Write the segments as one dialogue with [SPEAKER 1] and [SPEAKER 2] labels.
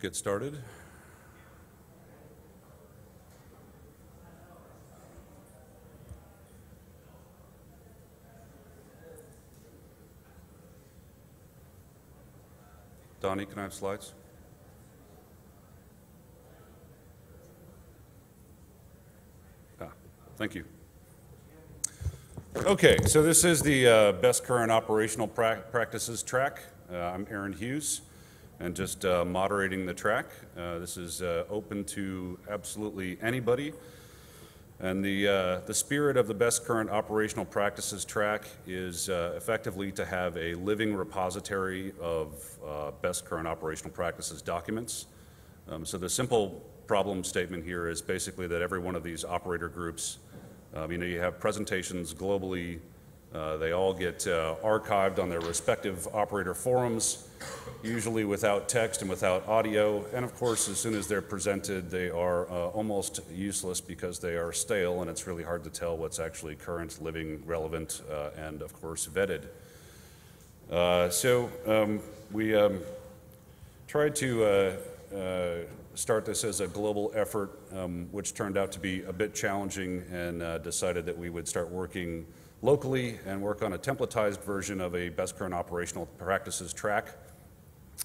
[SPEAKER 1] get started. Donnie, can I have slides? Ah, Thank you. Okay, so this is the uh, best current operational prac- practices track. Uh, I'm Aaron Hughes, and just uh, moderating the track. Uh, This is uh, open to absolutely anybody. And the, uh, the spirit of the best current operational practices track is uh, effectively to have a living repository of uh, best current operational practices documents. Um, so the simple problem statement here is basically that every one of these operator groups, um, you know, you have presentations globally, uh, they all get uh, archived on their respective operator forums, usually without text and without audio. And of course, as soon as they're presented, they are uh, almost useless because they are stale and it's really hard to tell what's actually current, living, relevant, uh, and of course, vetted. Uh, so um, we um, tried to start this as a global effort, um, which turned out to be a bit challenging, and decided that we would start working locally and work on a templatized version of a best current operational practices track.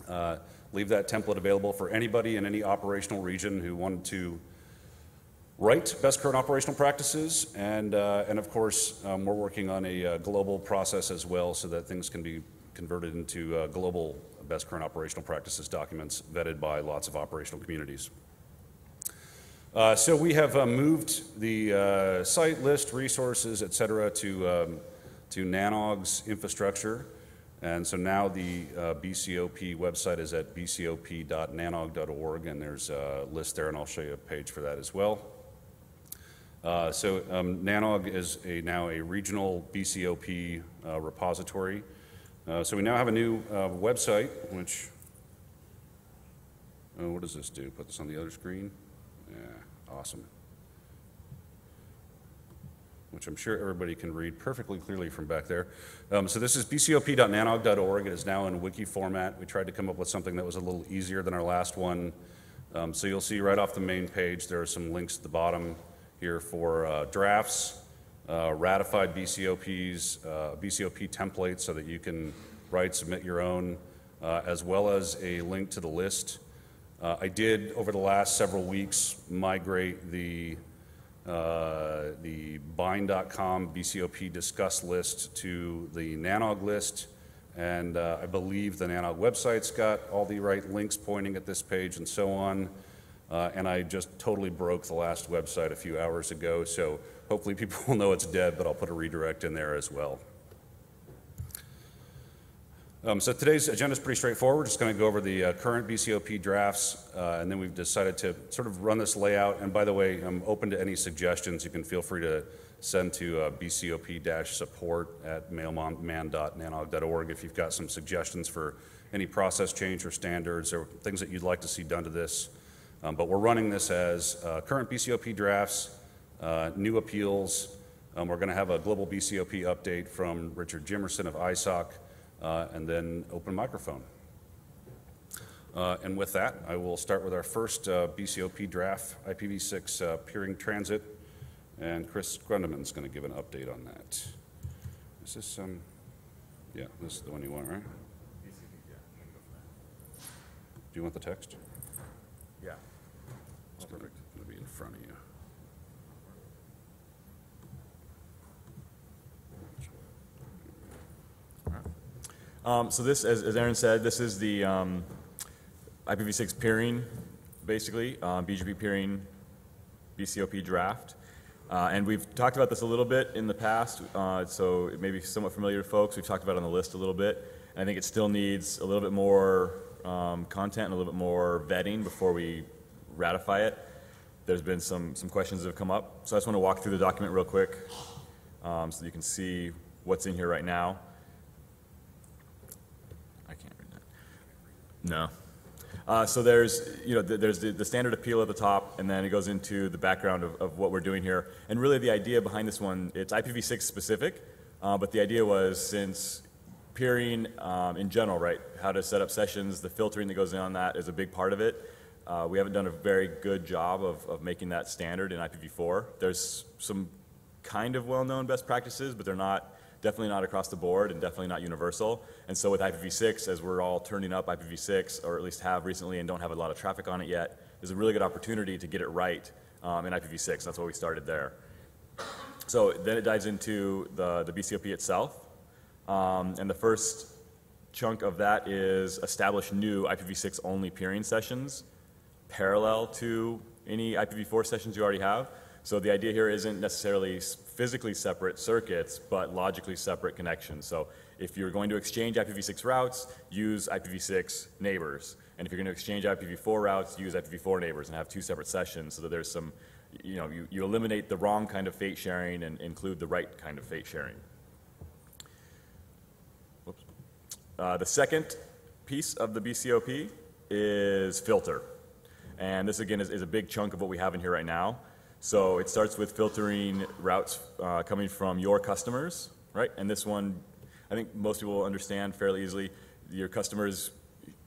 [SPEAKER 1] Uh, leave that template available for anybody in any operational region who wanted to write best current operational practices. And, uh, and of course, um, we're working on a uh, global process as well so that things can be converted into uh, global best current operational practices documents vetted by lots of operational communities. Uh, so we have uh, moved the uh, site list, resources, et cetera, to, um, to NANOG's infrastructure. And so now the uh, BCOP website is at bcop.nanog.org, and there's a list there, and I'll show you a page for that as well. Uh, so um, NANOG is a, now a regional BCOP uh, repository. Uh, so we now have a new uh, website, which, oh, what does this do? Put this on the other screen? Awesome. Which I'm sure everybody can read perfectly clearly from back there. Um, so this is bcop.nanog.org. It is now in wiki format. We tried to come up with something that was a little easier than our last one. Um, so you'll see right off the main page, there are some links at the bottom here for uh, drafts, uh, ratified BCOPs, uh, BCOP templates so that you can write, submit your own, uh, as well as a link to the list. Uh, I did, over the last several weeks, migrate the, uh, the bind.com BCOP discuss list to the NANOG list. And uh, I believe the NANOG website's got all the right links pointing at this page and so on. Uh, and I just totally broke the last website a few hours ago, so hopefully people will know it's dead, but I'll put a redirect in there as well. Um, so today's agenda is pretty straightforward. We're just going to go over the uh, current BCOP drafts, uh, and then we've decided to sort of run this layout. And by the way, I'm open to any suggestions. You can feel free to send to uh, bcop-support at mailman.nanog.org if you've got some suggestions for any process change or standards or things that you'd like to see done to this. Um, but we're running this as uh, current BCOP drafts, uh, new appeals. Um, we're going to have a global BCOP update from Richard Jimmerson of ISOC, and then open microphone. Uh, and with that, I will start with our first uh, BCOP draft, IPv6 uh, peering transit, and Chris Grundemann's going to give an update on that. Is this um, yeah, this is the one you want, right? Do you want the text?
[SPEAKER 2] Yeah.
[SPEAKER 1] It's going to be in front of you.
[SPEAKER 2] Um, so this, as, as Aaron said, this is the um, IPv6 peering, basically, uh, BGP peering BCOP draft. Uh, and we've talked about this a little bit in the past, uh, so it may be somewhat familiar to folks. We've talked about it on the list a little bit. And I think it still needs a little bit more um, content and a little bit more vetting before we ratify it. There's been some, some questions that have come up. So I just want to walk through the document real quick um, so you can see what's in here right now. I can't read that. No. Uh, so there's, you know, th- there's the, the standard appeal at the top, and then it goes into the background of, of what we're doing here. And really, the idea behind this one, it's IPv6 specific, uh, but the idea was since peering um, in general, right? How to set up sessions, the filtering that goes in on that is a big part of it. Uh, we haven't done a very good job of, of making that standard in IPv4. There's some kind of well-known best practices, but they're not, definitely not across the board and definitely not universal. And so with IPv6, as we're all turning up IPv6, or at least have recently and don't have a lot of traffic on it yet, there's a really good opportunity to get it right um, in IPv6. That's why we started there. So then it dives into the, the BCOP itself. Um, and the first chunk of that is establish new IPv6 only peering sessions parallel to any IPv4 sessions you already have. So the idea here isn't necessarily physically separate circuits, but logically separate connections. So if you're going to exchange IPv6 routes, use IPv6 neighbors. And if you're going to exchange IPv4 routes, use IPv4 neighbors and have two separate sessions so that there's some, you know, you, you eliminate the wrong kind of fate sharing and include the right kind of fate sharing. Uh, the second piece of the BCOP is filter. And this, again, is, is a big chunk of what we have in here right now. So it starts with filtering routes uh, coming from your customers, right? And this one, I think most people will understand fairly easily. Your customers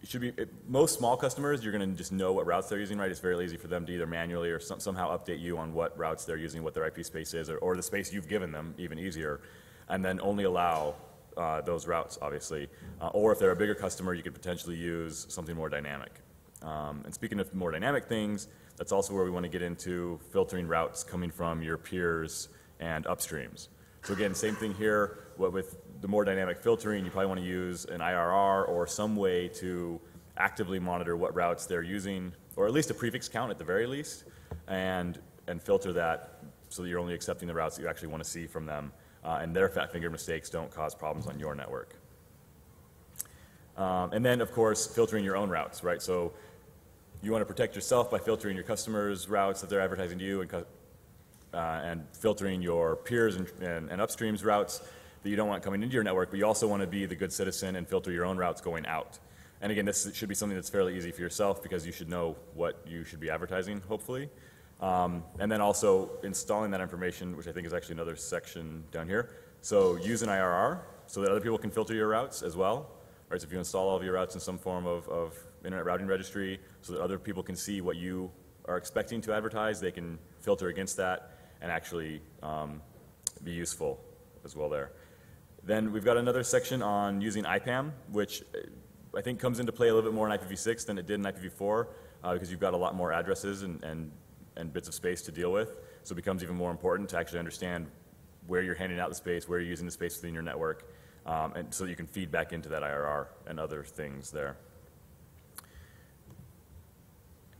[SPEAKER 2] should be, it- most small customers, you're going to just know what routes they're using, right? It's very easy for them to either manually or some, somehow update you on what routes they're using, what their IP space is, or, or the space you've given them, even easier. And then only allow uh, those routes, obviously. Uh, or if they're a bigger customer, you could potentially use something more dynamic. Um, and speaking of more dynamic things, that's also where we want to get into filtering routes coming from your peers and upstreams. So again, same thing here. What with the more dynamic filtering, you probably want to use an IRR or some way to actively monitor what routes they're using, or at least a prefix count at the very least, and and filter that so that you're only accepting the routes that you actually want to see from them, uh, and their fat finger mistakes don't cause problems on your network. Um, and then, of course, filtering your own routes, right? So you want to protect yourself by filtering your customers' routes that they're advertising to you and, uh, and filtering your peers and, and, and upstreams routes that you don't want coming into your network, but you also want to be the good citizen and filter your own routes going out. And again, this should be something that's fairly easy for yourself because you should know what you should be advertising, hopefully. Um, and then also installing that information, which I think is actually another section down here. So use an IRR so that other people can filter your routes as well. Right, so if you install all of your routes in some form of, of internet routing registry so that other people can see what you are expecting to advertise, they can filter against that and actually um, be useful as well there. Then we've got another section on using IPAM, which uh, I think comes into play a little bit more in IPv6 than it did in IPv4 uh, because you've got a lot more addresses and, and, and bits of space to deal with. So it becomes even more important to actually understand where you're handing out the space, where you're using the space within your network, um, and so you can feed back into that IRR and other things there.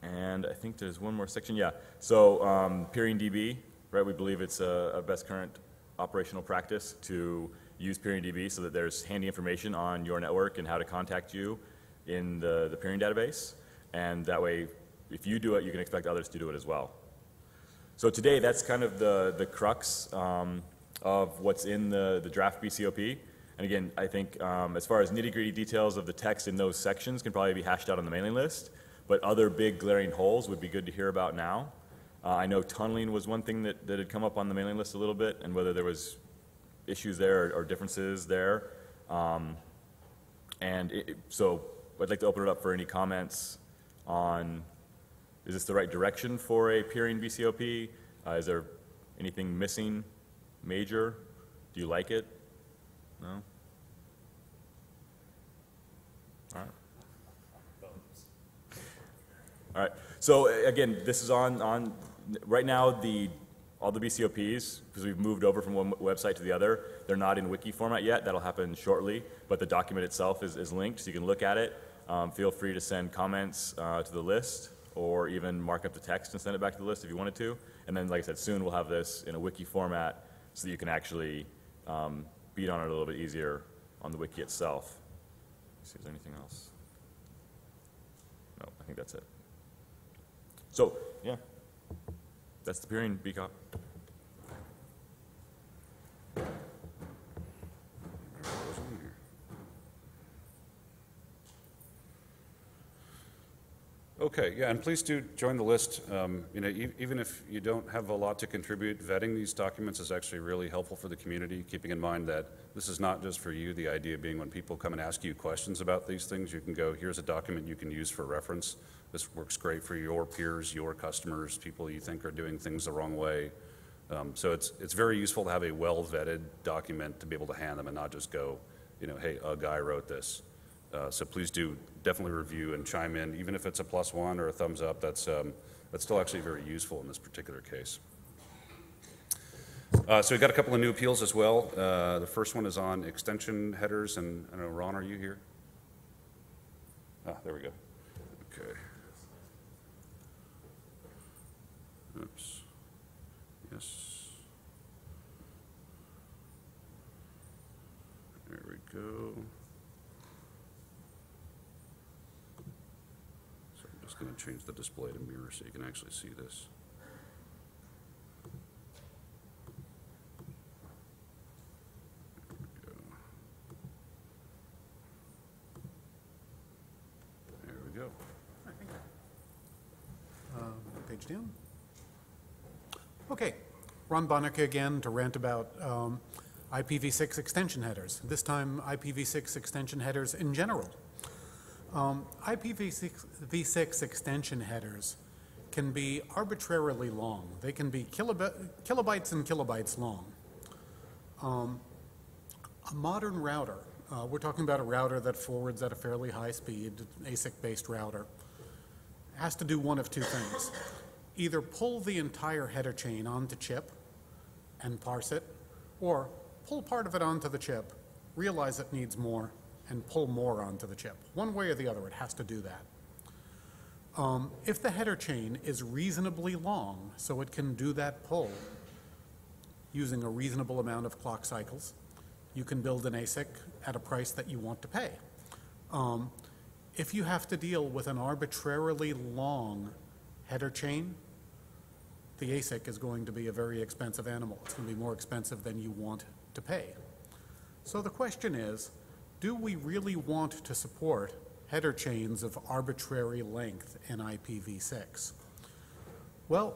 [SPEAKER 2] And I think there's one more section, yeah. So um, peering DB, right, we believe it's a, a best current operational practice to use peering DB so that there's handy information on your network and how to contact you in the, the peering database. And that way, if you do it, you can expect others to do it as well. So today, that's kind of the, the crux um, of what's in the, the draft BCOP. And again, I think um, as far as nitty-gritty details of the text in those sections can probably be hashed out on the mailing list, but other big glaring holes would be good to hear about now. Uh, I know tunneling was one thing that, that had come up on the mailing list a little bit, and whether there was issues there or, or differences there. Um, and it, so I'd like to open it up for any comments on, is this the right direction for a peering BCOP? Uh, is there anything missing major? Do you like it? No? All right. All right. So again, this is on, on, right now, the, all the BCOPs, because we've moved over from one website to the other, they're not in wiki format yet. That'll happen shortly, but the document itself is, is linked, so you can look at it. Um, feel free to send comments uh, to the list, or even mark up the text and send it back to the list if you wanted to. And then, like I said, soon we'll have this in a wiki format, so that you can actually um, beat on it a little bit easier on the wiki itself. Let's see, is there anything else? No, I think that's it. So, yeah, that's the peering BCOP.
[SPEAKER 1] Okay, yeah, and please do join the list. Um, You know, e- even if you don't have a lot to contribute, vetting these documents is actually really helpful for the community, keeping in mind that this is not just for you, the idea being when people come and ask you questions about these things, you can go, here's a document you can use for reference. This works great for your peers, your customers, people you think are doing things the wrong way. Um, So it's, it's very useful to have a well-vetted document to be able to hand them and not just go, you know, hey, a guy wrote this. Uh, So please do definitely review and chime in, even if it's a plus one or a thumbs up, that's, um, that's still actually very useful in this particular case. Uh, So we've got a couple of new appeals as well. Uh, The first one is on extension headers, and I don't know, Ron, are you here? Ah, there we go. Okay. Oops. Yes. There we go. So I'm just going to change the display to mirror so you can actually see this. There we go. There we go.
[SPEAKER 3] Um, Page down. Okay, Ron Bonica again to rant about um, IPv6 extension headers, this time IPv6 extension headers in general. Um, IPv6 v6 extension headers can be arbitrarily long. They can be kilobytes and kilobytes long. Um, A modern router, uh, we're talking about a router that forwards at a fairly high speed, ASIC-based router, has to do one of two things. Either pull the entire header chain onto chip and parse it, or pull part of it onto the chip, realize it needs more, and pull more onto the chip. One way or the other, it has to do that. Um, if the header chain is reasonably long, so it can do that pull using a reasonable amount of clock cycles, you can build an ASIC at a price that you want to pay. Um, if you have to deal with an arbitrarily long header chain, the ASIC is going to be a very expensive animal. It's going to be more expensive than you want to pay. So the question is, do we really want to support header chains of arbitrary length in IPv6? Well,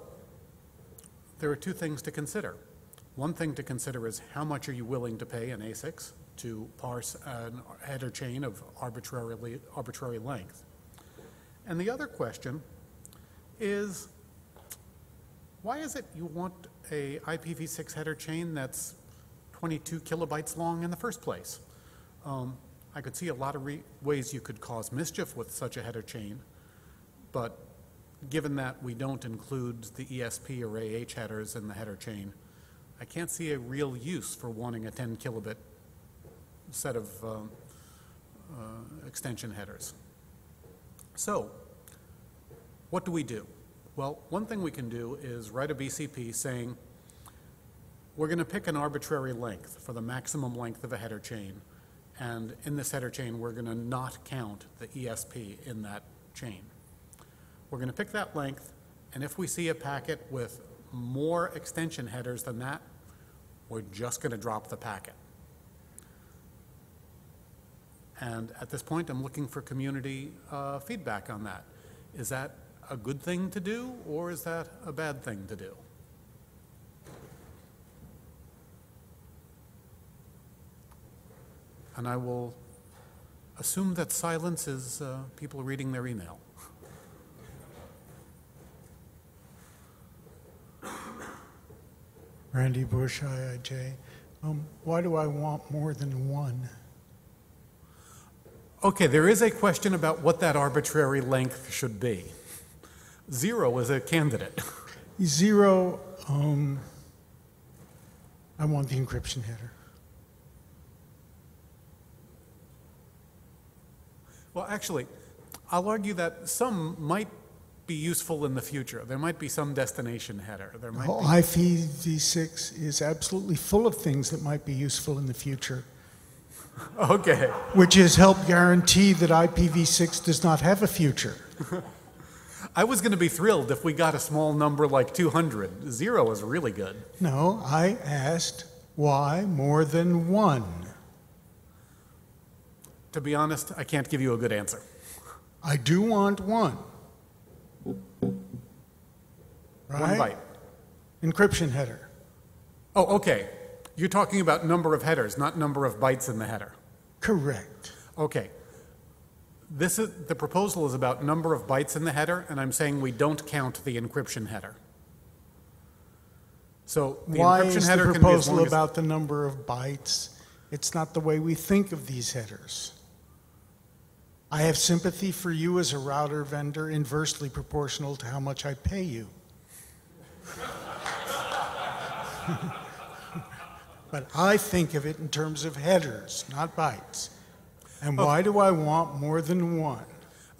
[SPEAKER 3] there are two things to consider. One thing to consider is how much are you willing to pay in ASICs to parse a header chain of arbitrarily, arbitrary length? And the other question is, why is it you want a IPv6 header chain that's 22 kilobytes long in the first place? Um, I could see a lot of ways you could cause mischief with such a header chain, but given that we don't include the ESP or AH headers in the header chain, I can't see a real use for wanting a 10 kilobit set of um, uh, extension headers. So, what do we do? Well, one thing we can do is write a BCP saying, we're going to pick an arbitrary length for the maximum length of a header chain, and in this header chain, we're going to not count the ESP in that chain. We're going to pick that length, and if we see a packet with more extension headers than that, we're just going to drop the packet. And at this point, I'm looking for community uh, feedback on that. Is that a good thing to do, or is that a bad thing to do? And I will assume that silence is uh, people reading their email.
[SPEAKER 4] Randy Bush, IIJ. Um, Why do I want more than one?
[SPEAKER 3] Okay, there is a question about what that arbitrary length should be. Zero is a candidate.
[SPEAKER 4] Zero, um, I want the encryption header.
[SPEAKER 3] Well, actually, I'll argue that some might be useful in the future. There might be some destination header. There might
[SPEAKER 4] Oh,
[SPEAKER 3] be.
[SPEAKER 4] IPv6 is absolutely full of things that might be useful in the future,
[SPEAKER 3] Okay.
[SPEAKER 4] which is help guarantee that IPv6 does not have a future.
[SPEAKER 3] I was going to be thrilled if we got a small number like 200. Zero is really good.
[SPEAKER 4] No, I asked why more than one.
[SPEAKER 3] To be honest, I can't give you a good answer.
[SPEAKER 4] I do want one.
[SPEAKER 3] One byte.
[SPEAKER 4] Encryption header.
[SPEAKER 3] Oh, okay. You're talking about number of headers, not number of bytes in the header.
[SPEAKER 4] Correct.
[SPEAKER 3] Okay. This is, the proposal is about number of bytes in the header, and I'm saying we don't count the encryption header. So the
[SPEAKER 4] Why
[SPEAKER 3] encryption
[SPEAKER 4] is the
[SPEAKER 3] header can be as
[SPEAKER 4] proposal about the number of bytes? It's not the way we think of these headers. I have sympathy for you as a router vendor inversely proportional to how much I pay you. But I think of it in terms of headers, not bytes. And oh. why do I want more than one?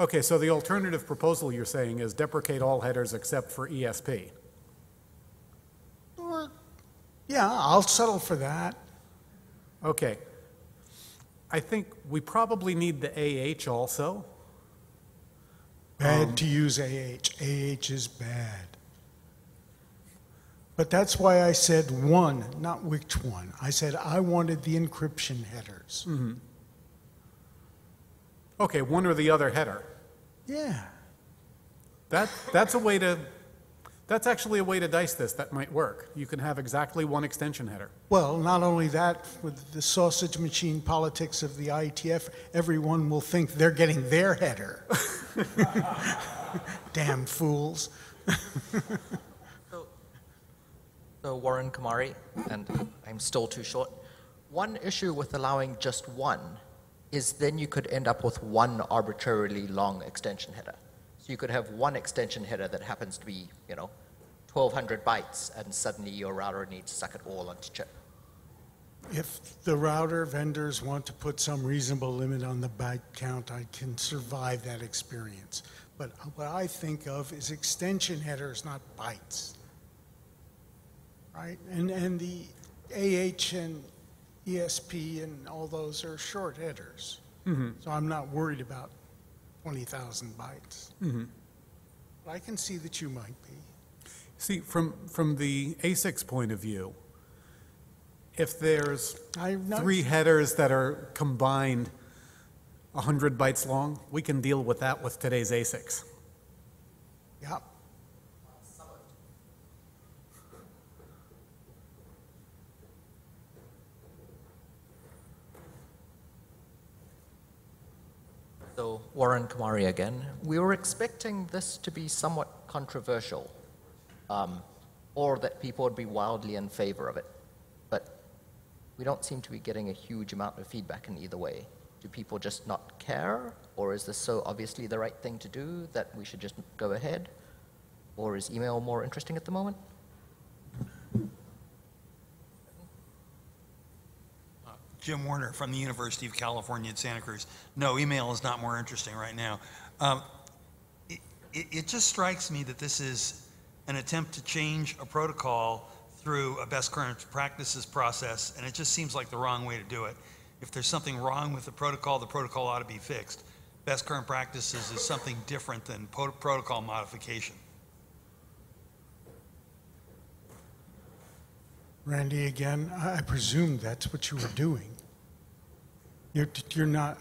[SPEAKER 3] Okay, so the alternative proposal you're saying is deprecate all headers except for ESP.
[SPEAKER 4] Or, yeah, I'll settle for that.
[SPEAKER 3] Okay. I think we probably need the AH also.
[SPEAKER 4] Bad to use AH. AH is bad. But that's why I said one, not which one. I said I wanted the encryption headers.
[SPEAKER 3] Okay, one or the other header.
[SPEAKER 4] Yeah.
[SPEAKER 3] That, that's a way to, that's actually a way to dice this that might work. You can have exactly one extension header.
[SPEAKER 4] Well, not only that, with the sausage machine politics of the IETF, everyone will think they're getting their header. Damn fools.
[SPEAKER 5] So, so Warren Kumari, and I'm still too short. One issue with allowing just one is then you could end up with one arbitrarily long extension header. So you could have one extension header that happens to be, you know, 1200 bytes, and suddenly your router needs to suck it all onto chip.
[SPEAKER 4] If the router vendors want to put some reasonable limit on the byte count, I can survive that experience. But what I think of is extension headers, not bytes. Right? And, and the AH and ESP and all those are short headers. So I'm not worried about 20,000 bytes. But I can see that you might be.
[SPEAKER 3] See, from, from the ASIC's point of view, if there's
[SPEAKER 4] not-
[SPEAKER 3] three headers that are combined 100 bytes long, we can deal with that with today's ASICs.
[SPEAKER 4] Yeah.
[SPEAKER 5] So Warren Kumari again. We were expecting this to be somewhat controversial, um, or that people would be wildly in favor of it. But we don't seem to be getting a huge amount of feedback in either way. Do people just not care, or is this so obviously the right thing to do that we should just go ahead? Or is email more interesting at the moment?
[SPEAKER 6] Jim Warner from the University of California at Santa Cruz. No, email is not more interesting right now. Um, it, it, it just strikes me that this is an attempt to change a protocol through a best current practices process, and it just seems like the wrong way to do it. If there's something wrong with the protocol, the protocol ought to be fixed. Best current practices is something different than protocol modification.
[SPEAKER 4] Randy, again, I presume that's what you were doing. You're, you're not,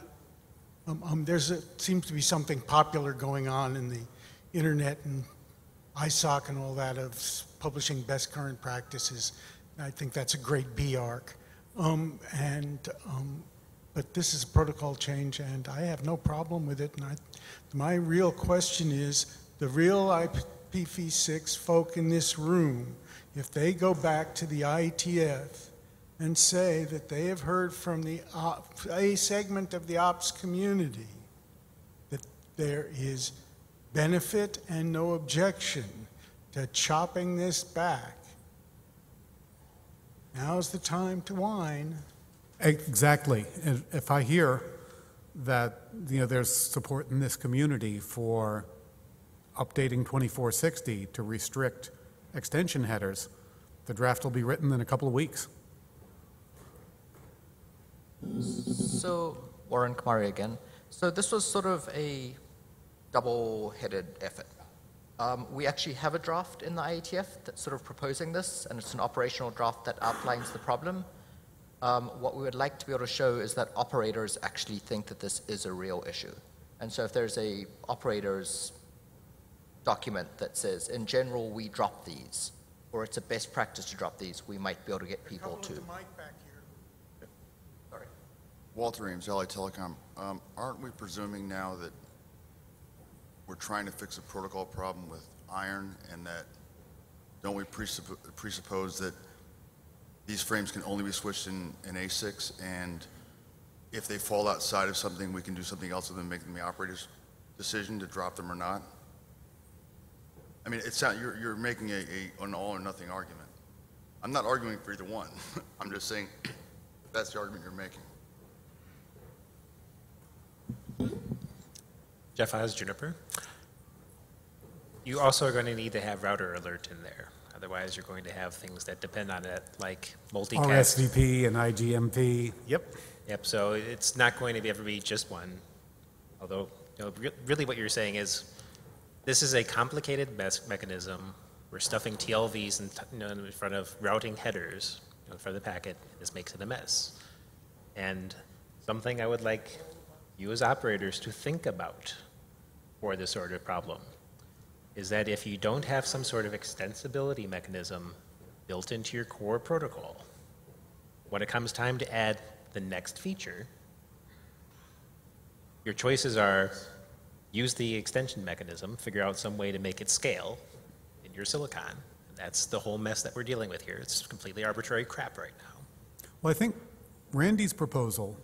[SPEAKER 4] um, um, seems to be something popular going on in the internet and ISOC and all that of publishing best current practices. I think that's a great B-arc. Um, and, um, but this is a protocol change and I have no problem with it. And I, my real question is, the real IPv6 folk in this room, if they go back to the IETF and say that they have heard from the op, a segment of the ops community that there is benefit and no objection to chopping this back, now's the time to whine.
[SPEAKER 3] Exactly. If I hear that, you know, there's support in this community for updating 2460 to restrict extension headers, the draft will be written in a couple of weeks.
[SPEAKER 5] So, Warren Kumari again. So, this was sort of a double headed effort. Um, we actually have a draft in the IETF that's sort of proposing this, and it's an operational draft that outlines the problem. Um, what we would like to be able to show is that operators actually think that this is a real issue. And so, if there's a operators document that says, in general, we drop these, or it's a best practice to drop these, we might be able to get people to.
[SPEAKER 7] Walter Ames, LA Telecom. Um, Aren't we presuming now that we're trying to fix a protocol problem with iron and that, don't we presuppo- presuppose that these frames can only be switched in, in ASICs and if they fall outside of something, we can do something else with them, making the operator's decision to drop them or not? I mean, it's, not- you're, you're making a, a, an all or nothing argument. I'm not arguing for either one. I'm just saying that's the argument you're making.
[SPEAKER 8] Jeff Haas Juniper. You also are going to need to have router alert in there. Otherwise, you're going to have things that depend on it, like multicast.
[SPEAKER 3] RSVP and IGMP, yep.
[SPEAKER 8] Yep, so it's not going to be ever be just one. Although, you know, re- really what you're saying is, this is a complicated mes- mechanism. We're stuffing TLVs in, t- you know, in front of routing headers, you know, in front of the packet. This makes it a mess. And something I would like you as operators to think about for this sort of problem is that if you don't have some sort of extensibility mechanism built into your core protocol, when it comes time to add the next feature, your choices are use the extension mechanism, figure out some way to make it scale in your silicon. And that's the whole mess that we're dealing with here. It's completely arbitrary crap right now.
[SPEAKER 3] Well, I think Randy's proposal,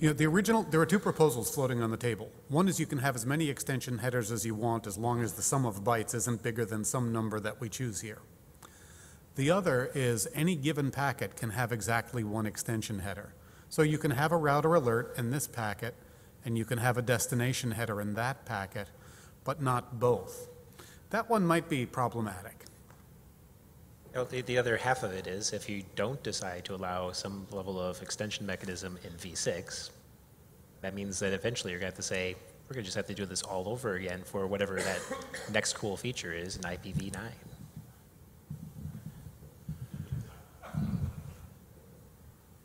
[SPEAKER 3] you know, the original, there are two proposals floating on the table. One is you can have as many extension headers as you want as long as the sum of bytes isn't bigger than some number that we choose here. The other is any given packet can have exactly one extension header. So you can have a router alert in this packet, and you can have a destination header in that packet, but not both. That one might be problematic.
[SPEAKER 8] Know, the, the other half of it is if you don't decide to allow some level of extension mechanism in V6, that means that eventually you're going to have to say, we're going to just have to do this all over again for whatever that next cool feature is in IPv9.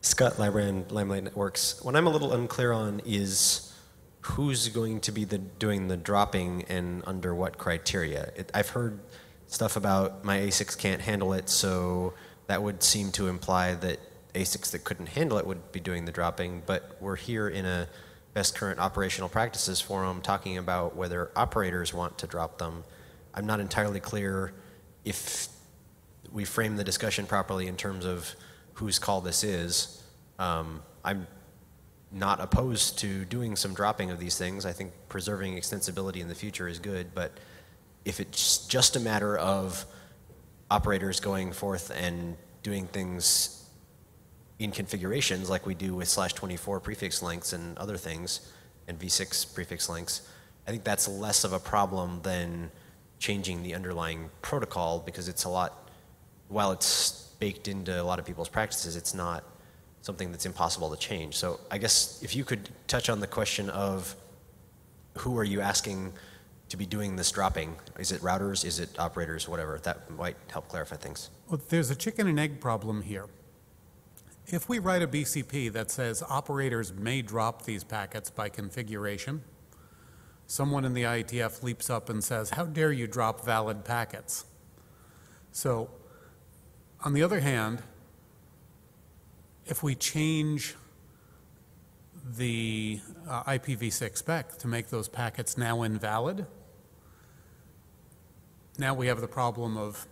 [SPEAKER 9] Scott Leibrand, Limelight Networks. What I'm a little unclear on is who's going to be the, doing the dropping and under what criteria. It, I've heard stuff about my ASICs can't handle it, so that would seem to imply that ASICs that couldn't handle it would be doing the dropping. But we're here in a best current operational practices forum talking about whether operators want to drop them. I'm not entirely clear if we frame the discussion properly in terms of whose call this is. Um, I'm not opposed to doing some dropping of these things. I think preserving extensibility in the future is good, but if it's just a matter of operators going forth and doing things in configurations like we do with slash 24 prefix lengths and other things and v6 prefix lengths, I think that's less of a problem than changing the underlying protocol because it's a lot, while it's baked into a lot of people's practices, it's not something that's impossible to change. So I guess if you could touch on the question of who are you asking to be doing this dropping? Is it routers? Is it operators? Whatever. That might help clarify things.
[SPEAKER 3] Well, there's a chicken and egg problem here. If we write a BCP that says operators may drop these packets by configuration, someone in the IETF leaps up and says, How dare you drop valid packets? So, on the other hand, if we change the uh, IPv6 spec to make those packets now invalid, now we have the problem of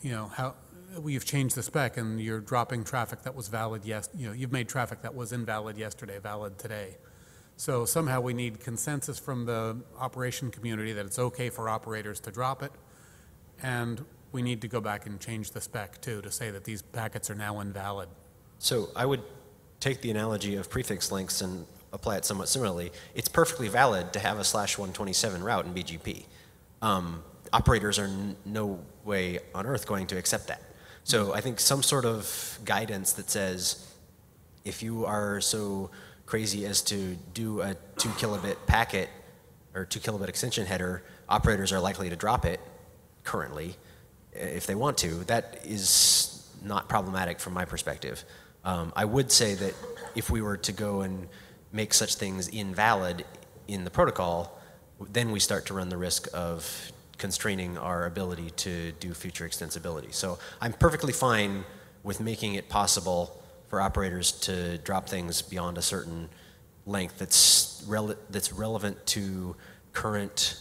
[SPEAKER 3] you know, how, we've changed the spec and you're dropping traffic that was valid yes, you know, you've made traffic that was invalid yesterday, valid today. So somehow we need consensus from the operation community that it's okay for operators to drop it. And we need to go back and change the spec too, to say that these packets are now invalid.
[SPEAKER 9] So I would take the analogy of prefix lengths and apply it somewhat similarly. It's perfectly valid to have a slash 127 route in BGP. Um, operators are no way on earth going to accept that. So I think some sort of guidance that says if you are so crazy as to do a two kilobit packet or two kilobit extension header, operators are likely to drop it currently uh, if they want to. That is not problematic from my perspective. Um, I would say that if we were to go and make such things invalid in the protocol, then we start to run the risk of constraining our ability to do future extensibility. So I'm perfectly fine with making it possible for operators to drop things beyond a certain length that's, that's relevant to current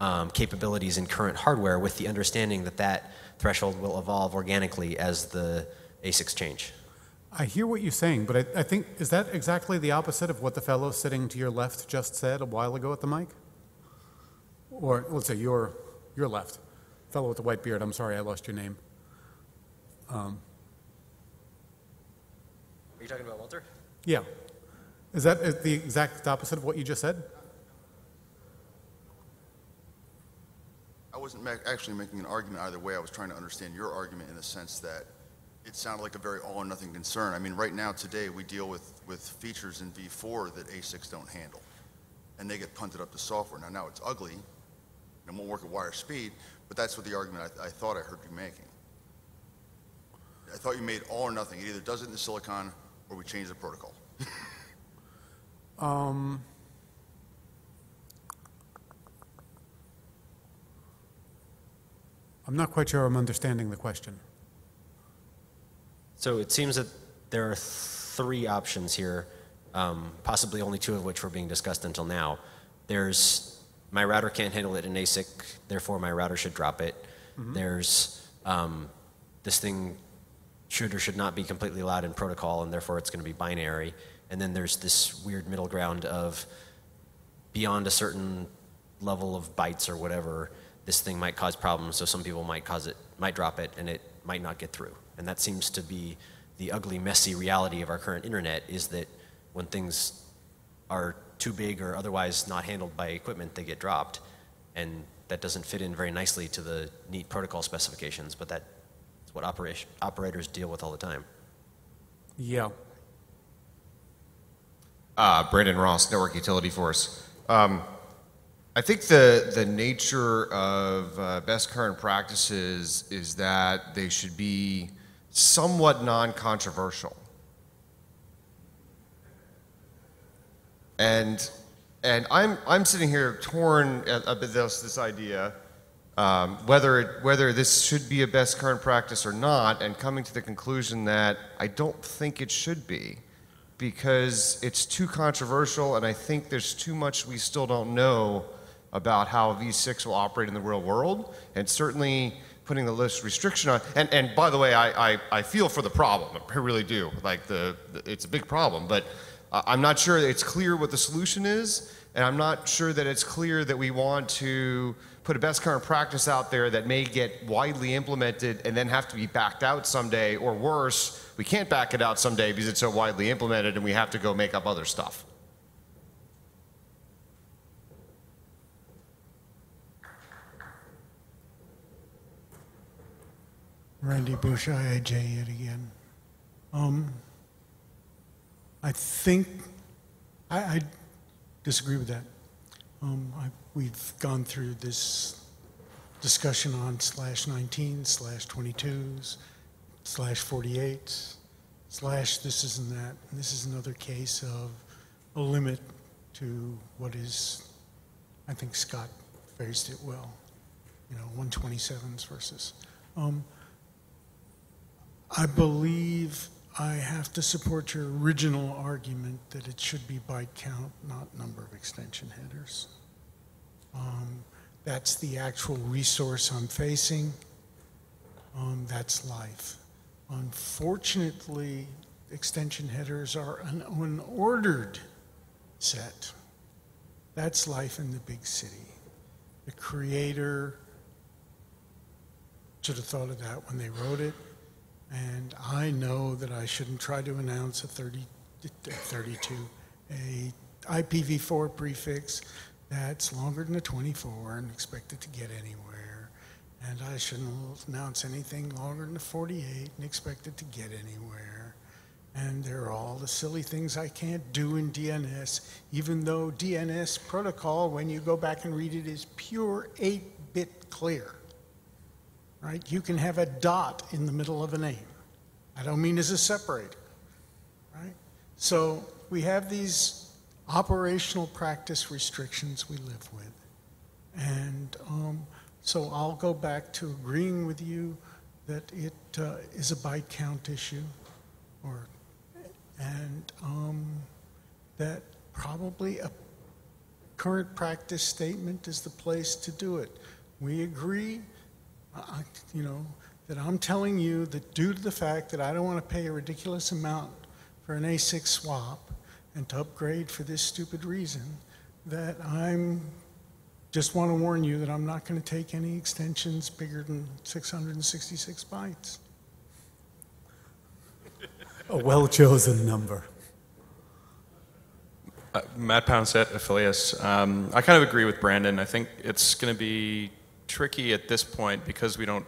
[SPEAKER 9] um, capabilities in current hardware with the understanding that that threshold will evolve organically as the ASICs change.
[SPEAKER 3] I hear what you're saying, but I, I think, is that exactly the opposite of what the fellow sitting to your left just said a while ago at the mic? Or, let's say, your, your left, fellow with the white beard, I'm sorry, I lost your name. Um,
[SPEAKER 9] Are you talking about Walter?
[SPEAKER 3] Yeah. Is that the exact opposite of what you just said?
[SPEAKER 7] I wasn't ma- actually making an argument either way. I was trying to understand your argument in the sense that it sounded like a very all-or-nothing concern. I mean, right now, today, we deal with, with features in V4 that ASICs don't handle, and they get punted up to software. Now, now it's ugly, and won't work at wire speed, but that's what the argument I, I thought I heard you making. I thought you made all or nothing. It either does it in the silicon, or we change the protocol.
[SPEAKER 3] Um, I'm not quite sure I'm understanding the question.
[SPEAKER 9] So it seems that there are three options here, um, possibly only two of which were being discussed until now. There's my router can't handle it in ASIC, therefore my router should drop it. There's um, this thing should or should not be completely allowed in protocol, and therefore it's going to be binary. And then there's this weird middle ground of beyond a certain level of bytes or whatever, this thing might cause problems. So some people might cause it, might drop it, and it might not get through. And that seems to be the ugly, messy reality of our current internet is that when things are too big or otherwise not handled by equipment, they get dropped. And that doesn't fit in very nicely to the neat protocol specifications, but that's what operation, operators deal with all the time.
[SPEAKER 3] Yeah.
[SPEAKER 10] Uh, Brandon Ross, Network Utility Force. Um, I think the, the nature of uh, best current practices is that they should be somewhat non controversial. And, and I'm, I'm sitting here torn about this, this idea, um, whether, it, whether this should be a best current practice or not, and coming to the conclusion that I don't think it should be because it's too controversial, and I think there's too much we still don't know about how V6 will operate in the real world, and certainly putting the list restriction on. And, and by the way, I, I, I feel for the problem. I really do. Like the, the it's a big problem, but I'm not sure that it's clear what the solution is, and I'm not sure that it's clear that we want to put a best current practice out there that may get widely implemented and then have to be backed out someday, or worse, we can't back it out someday because it's so widely implemented and we have to go make up other stuff.
[SPEAKER 4] Randy Bush, IIJ yet again. Um, I think, I, I disagree with that. Um, I, we've gone through this discussion on slash 19, slash 22s, slash 48s, slash this isn't that. And this is another case of a limit to what is, I think Scott phrased it well, you know, 127s versus. Um, I believe I have to support your original argument that it should be byte count, not number of extension headers. Um, that's the actual resource I'm facing. Um, that's life. Unfortunately, extension headers are an unordered set. That's life in the big city. The creator should have thought of that when they wrote it. And I know that I shouldn't try to announce a 30, 32, a IPv4 prefix that's longer than a 24 and expect it to get anywhere. And I shouldn't announce anything longer than a 48 and expect it to get anywhere. And there are all the silly things I can't do in DNS, even though DNS protocol, when you go back and read it, is pure 8-bit clear right? You can have a dot in the middle of a name. I don't mean as a separator, right? So we have these operational practice restrictions we live with. And um, so I'll go back to agreeing with you that it uh, is a byte count issue, or, and um, that probably a current practice statement is the place to do it. We agree, I- I- you know, that I'm telling you that due to the fact that I don't want to pay a ridiculous amount for an ASIC swap and to upgrade for this stupid reason, that I'm, just want to warn you that I'm not going to take any extensions bigger than 666 bytes.
[SPEAKER 3] A well-chosen number.
[SPEAKER 11] Uh, Matt Pounsett, Afilias. Um, I kind of agree with Brandon. I think it's going to be tricky at this point because we don't,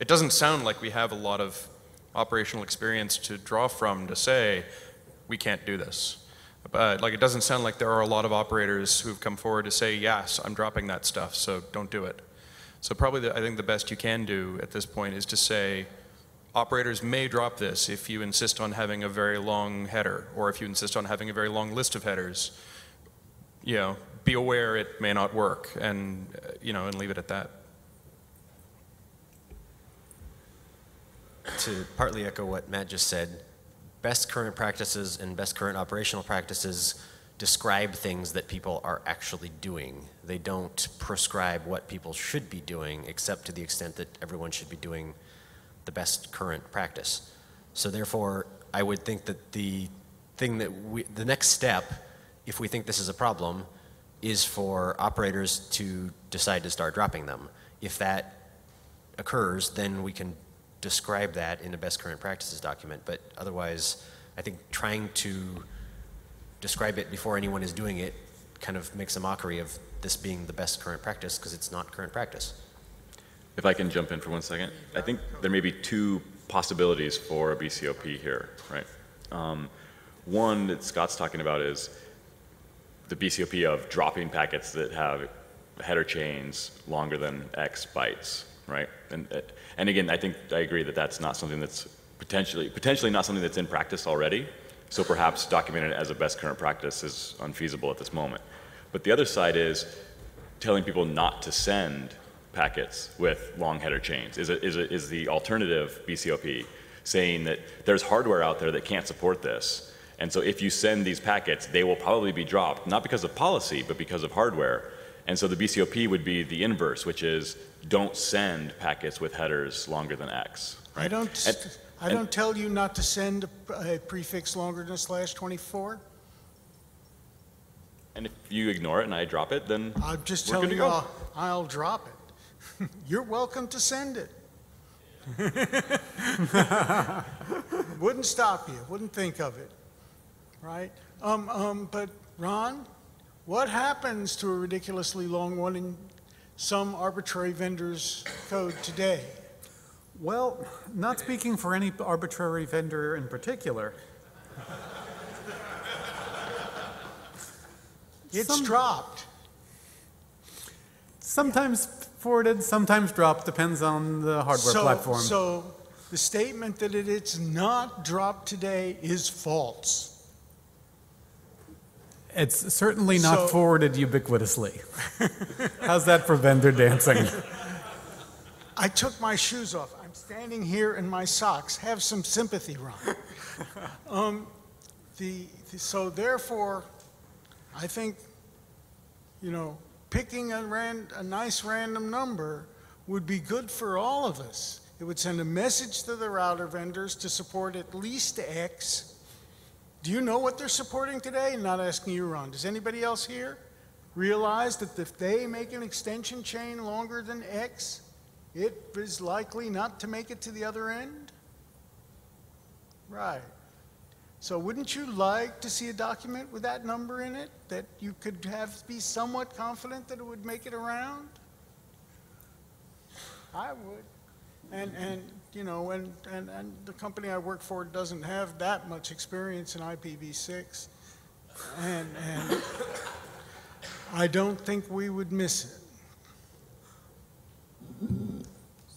[SPEAKER 11] it doesn't sound like we have a lot of operational experience to draw from to say, we can't do this. But like, it doesn't sound like there are a lot of operators who've come forward to say, yes, I'm dropping that stuff, so don't do it. So probably the, I think the best you can do at this point is to say, operators may drop this if you insist on having a very long header, or if you insist on having a very long list of headers. You know, be aware it may not work, and you know, and leave it at that.
[SPEAKER 9] to partly echo what Matt just said, best current practices and best current operational practices describe things that people are actually doing. They don't prescribe what people should be doing, except to the extent that everyone should be doing the best current practice. So therefore, I would think that the thing that we, the next step, if we think this is a problem, is for operators to decide to start dropping them. If that occurs, then we can describe that in the best current practices document. But otherwise, I think trying to describe it before anyone is doing it kind of makes a mockery of this being the best current practice because it's not current practice.
[SPEAKER 2] If I can jump in for one second, I think there may be two possibilities for a BCOP here, right? Um, one that Scott's talking about is the BCOP of dropping packets that have header chains longer than X bytes, right? And, uh, and again, I think I agree that that's not something that's potentially, potentially not something that's in practice already. So perhaps documenting it as a best current practice is unfeasible at this moment. But the other side is telling people not to send packets with long header chains is, a, is, a, is the alternative BCOP saying that there's hardware out there that can't support this. And so if you send these packets, they will probably be dropped, not because of policy, but because of hardware. And so the BCOP would be the inverse, which is don't send packets with headers longer than X. Right?
[SPEAKER 4] I don't,
[SPEAKER 2] And-
[SPEAKER 4] I don't tell you not to send a prefix longer than slash 24.
[SPEAKER 2] And if you ignore it and I drop it, then
[SPEAKER 4] I'm just telling you. I'll, I'll drop it. You're welcome to send it. Wouldn't stop you, wouldn't think of it, right? Um, um, but Ron, what happens to a ridiculously long one in some arbitrary vendor's code today?
[SPEAKER 3] Well, not speaking for any arbitrary vendor in particular.
[SPEAKER 4] It's
[SPEAKER 3] Some-
[SPEAKER 4] dropped.
[SPEAKER 3] Sometimes forwarded, sometimes dropped, depends on the hardware
[SPEAKER 4] So-
[SPEAKER 3] platform.
[SPEAKER 4] So the statement that it, it's not dropped today is false.
[SPEAKER 3] It's certainly not
[SPEAKER 4] So-
[SPEAKER 3] forwarded ubiquitously. How's that for vendor dancing?
[SPEAKER 4] I took my shoes off. I'm standing here in my socks. Have some sympathy, Ron. um, the, the- so therefore, I think, you know, picking a, ran, a nice random number would be good for all of us. It would send a message to the router vendors to support at least X. Do you know what they're supporting today? I'm not asking you, Ron. Does anybody else here realize that if they make an extension chain longer than X, it is likely not to make it to the other end? Right. So wouldn't you like to see a document with that number in it that you could have be somewhat confident that it would make it around? I would. And, and, you know, and, and, and the company I work for doesn't have that much experience in IPv6. And, and I don't think we would miss it.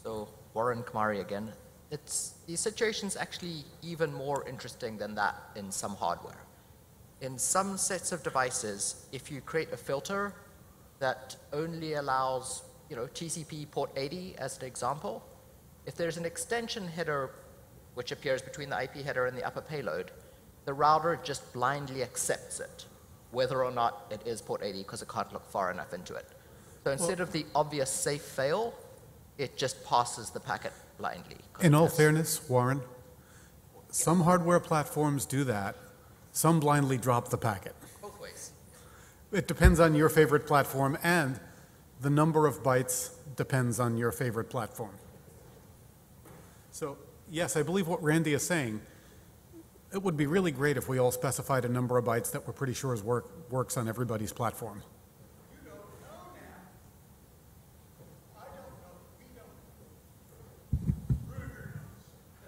[SPEAKER 5] So Warren Kumari again. It's the situation's actually even more interesting than that in some hardware. in some sets of devices, if you create a filter that only allows, you know, TCP port 80 as an example, if there's an extension header which appears between the IP header and the upper payload, the router just blindly accepts it, whether or not it is port 80 because it can't look far enough into it. So instead of the obvious safe fail, it just passes the packet blindly.
[SPEAKER 3] In all fairness, Warren, some hardware platforms do that, some blindly drop the packet.
[SPEAKER 5] Both ways.
[SPEAKER 3] It depends on your favorite platform, and the number of bytes depends on your favorite platform. So, yes, I believe what Randy is saying. It would be really great if we all specified a number of bytes that we're pretty sure is work, works on everybody's platform.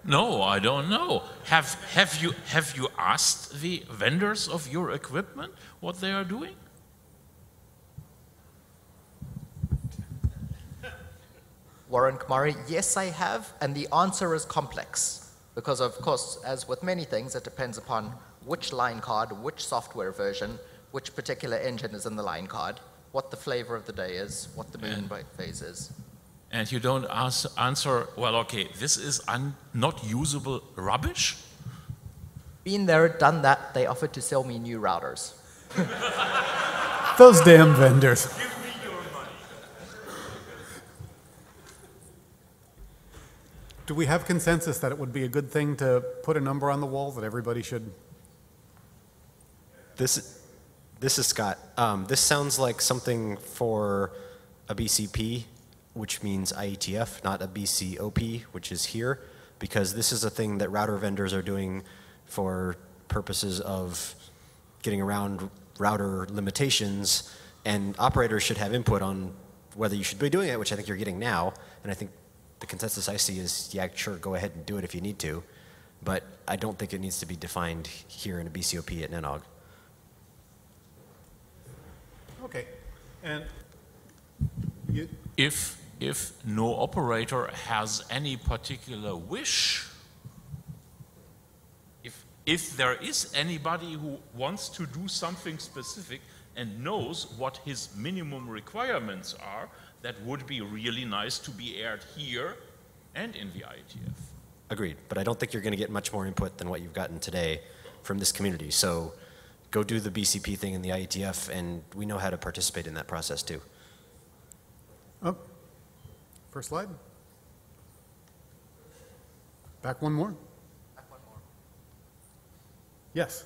[SPEAKER 12] No, I don't know. Have, have, you, have you asked the vendors of your equipment what they are doing?
[SPEAKER 5] Warren Kumari, yes, I have, and the answer is complex. Because, of course, as with many things, it depends upon which line card, which software version, which particular engine is in the line card, what the flavor of the day is, what the moon byte phase is.
[SPEAKER 12] And you don't ask, answer, well, okay, this is un, not usable rubbish?
[SPEAKER 5] Been there, done that, they offered to sell me new routers.
[SPEAKER 3] Those damn vendors. Do we have consensus that it would be a good thing to put a number on the wall that everybody should?
[SPEAKER 9] This, this is Scott. Um, this sounds like something for a BCP, which means IETF, not a BCOP, which is here, because this is a thing that router vendors are doing for purposes of getting around router limitations, and operators should have input on whether you should be doing it, which I think you're getting now, and I think the consensus I see is, yeah, sure, go ahead and do it if you need to, but I don't think it needs to be defined here in a BCOP at NANOG.
[SPEAKER 3] Okay, and you,
[SPEAKER 12] If, if no operator has any particular wish, if, if there is anybody who wants to do something specific and knows what his minimum requirements are, that would be really nice to be aired here and in the IETF.
[SPEAKER 9] Agreed, but I don't think you're going to get much more input than what you've gotten today from this community. So go do the BCP thing in the IETF, and we know how to participate in that process too.
[SPEAKER 3] oh, first slide. Back one more? Yes.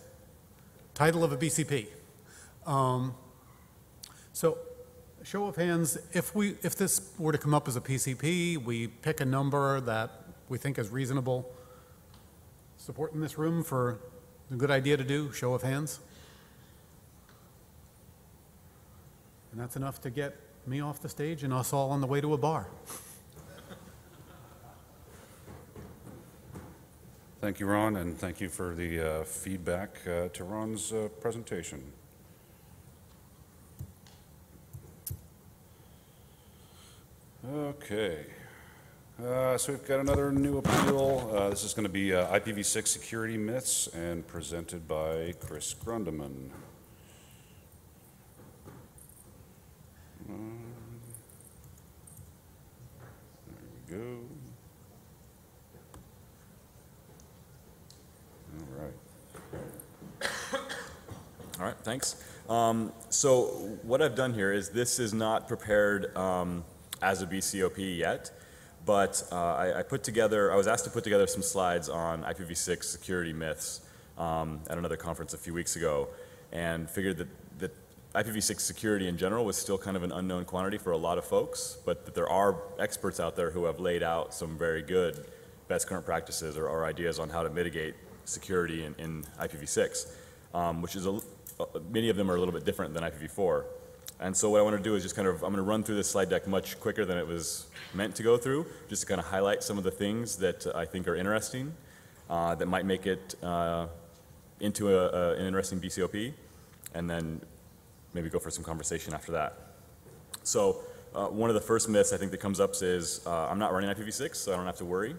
[SPEAKER 3] Title of a BCP. Um, So, show of hands, if we, if this were to come up as a BCP, we pick a number that we think is reasonable. Support in this room for a good idea to do, show of hands? And that's enough to get me off the stage and us all on the way to a bar.
[SPEAKER 1] Thank you, Ron, and thank you for the uh, feedback uh, to Ron's uh, presentation. Okay. Uh, So we've got another new appeal. Uh, This is going to be uh, IPv6 security myths and presented by Chris Grundemann. Um, There we go. All right.
[SPEAKER 2] All right, thanks. Um, so what I've done here is this is not prepared um, as a BCOP yet, but uh, I, I put together, I was asked to put together some slides on IPv6 security myths um, at another conference a few weeks ago, and figured that, that IPv6 security in general was still kind of an unknown quantity for a lot of folks, but that there are experts out there who have laid out some very good best current practices or, or ideas on how to mitigate security in, in IPv6, um, which is a, uh, many of them are a little bit different than IPv4. And so what I want to do is just kind of, I'm going to run through this slide deck much quicker than it was meant to go through, just to kind of highlight some of the things that I think are interesting, uh, that might make it uh, into a, a, an interesting BCOP, and then maybe go for some conversation after that. So uh, one of the first myths I think that comes up is, uh, I'm not running IPv6, so I don't have to worry.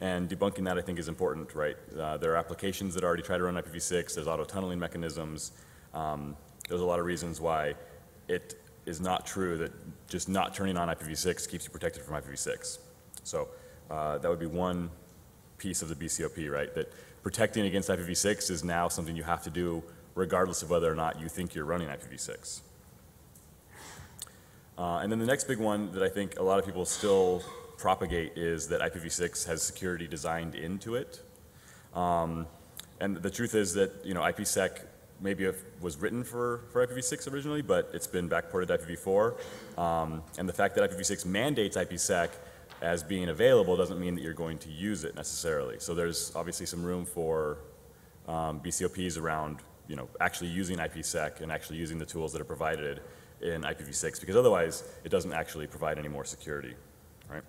[SPEAKER 2] And debunking that, I think, is important, right? Uh, there are applications that already try to run IPv6, there's auto tunneling mechanisms. Um, there's a lot of reasons why it is not true that just not turning on IPv6 keeps you protected from IPv6. So uh, that would be one piece of the BCOP, right? That protecting against IPv6 is now something you have to do regardless of whether or not you think you're running IPv6. Uh, and then the next big one that I think a lot of people still propagate is that IPv6 has security designed into it. Um, and the truth is that, you know, IPsec maybe it was written for, for IPv6 originally, but it's been backported to IPv4. Um, and the fact that IPv6 mandates IPsec as being available doesn't mean that you're going to use it necessarily. So there's obviously some room for um, BCOPs around, you know, actually using IPsec and actually using the tools that are provided in IPv6, because otherwise it doesn't actually provide any more security, right?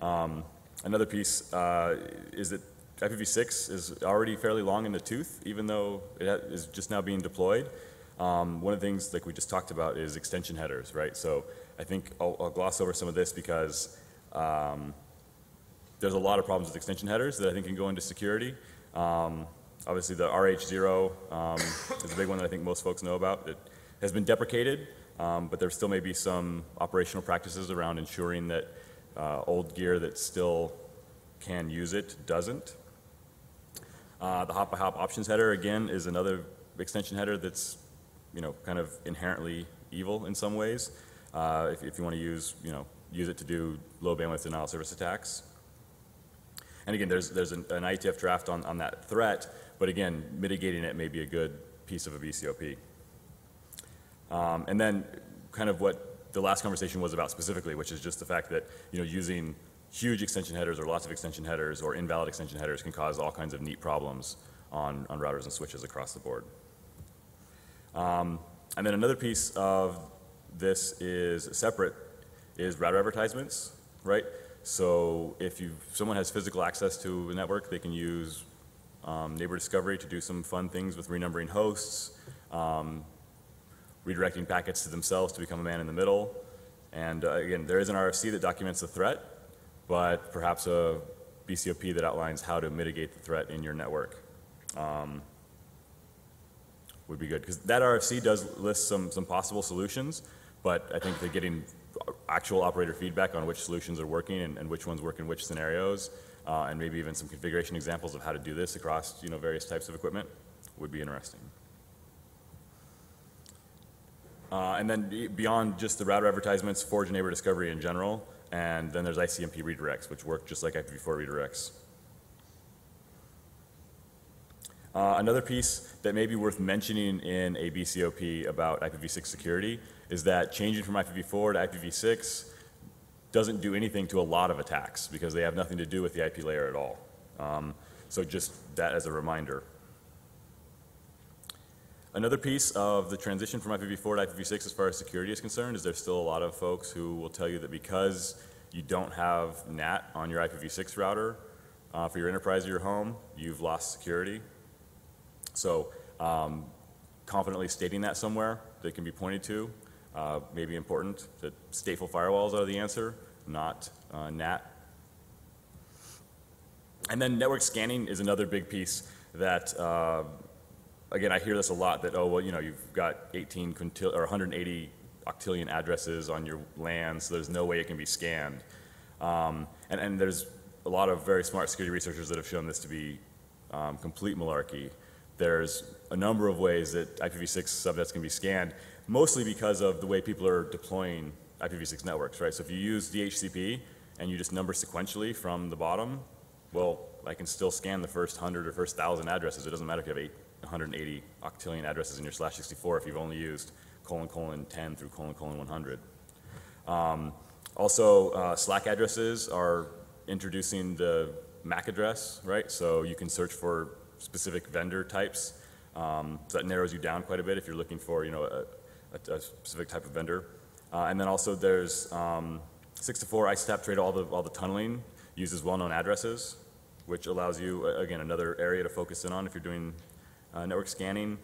[SPEAKER 2] Um, another piece uh, is that IPv6 is already fairly long in the tooth, even though it is just now being deployed. Um, one of the things, like we just talked about, is extension headers, right? So I think I'll, I'll gloss over some of this because um, there's a lot of problems with extension headers that I think can go into security. Um, obviously, the RH0 um, is a big one that I think most folks know about. It has been deprecated, um, but there still may be some operational practices around ensuring that uh, old gear that still can use it doesn't. Uh, the hop by hop options header again is another extension header that's you know kind of inherently evil in some ways. Uh, if, if you want to use you know use it to do low bandwidth denial service attacks. And again, there's there's an, an IETF draft on, on that threat, but again, mitigating it may be a good piece of a BCOP. Um, and then kind of what the last conversation was about specifically, which is just the fact that you know using huge extension headers or lots of extension headers or invalid extension headers can cause all kinds of neat problems on, on routers and switches across the board. Um, and then another piece of this is separate is router advertisements, right? So if you someone has physical access to a network, they can use um, neighbor discovery to do some fun things with renumbering hosts, um, redirecting packets to themselves to become a man in the middle. And uh, again, there is an RFC that documents the threat, but perhaps a BCOP that outlines how to mitigate the threat in your network um, would be good. Because that RFC does list some, some possible solutions, but I think that getting actual operator feedback on which solutions are working and, and which ones work in which scenarios, uh, and maybe even some configuration examples of how to do this across you know, various types of equipment would be interesting. Uh, and then beyond just the router advertisements, Forge neighbor discovery in general, and then there's ICMP redirects, which work just like IPv4 redirects. Uh, another piece that may be worth mentioning in a BCOP about IPv6 security is that changing from IPv4 to IPv6 doesn't do anything to a lot of attacks because they have nothing to do with the IP layer at all. Um, so just that as a reminder. Another piece of the transition from IPv4 to IPv6 as far as security is concerned is there's still a lot of folks who will tell you that because you don't have NAT on your IPv6 router uh, for your enterprise or your home, you've lost security. So um, confidently stating that somewhere that can be pointed to uh, may be important, that stateful firewalls are the answer, not uh, NAT. And then network scanning is another big piece that uh, again, I hear this a lot that, oh, well, you know, you've got 18 quintil- or 180 octillion addresses on your LAN, so there's no way it can be scanned. Um, and, and there's a lot of very smart security researchers that have shown this to be um, complete malarkey. There's a number of ways that IPv6 subnets can be scanned, mostly because of the way people are deploying IPv6 networks, right? So if you use DHCP and you just number sequentially from the bottom, well, I can still scan the first 100 or first 1,000 addresses. It doesn't matter if you have eight, 180 octillion addresses in your slash 64 if you've only used colon colon 10 through colon colon 100. Um, also, uh, SLAAC addresses are introducing the MAC address, right? So you can search for specific vendor types. Um, so that narrows you down quite a bit if you're looking for, you know, a, a, a specific type of vendor. Uh, and then also there's um, 6 to 4 ISATAP Teredo all the, all the tunneling uses well-known addresses, which allows you, again, another area to focus in on if you're doing uh, network scanning.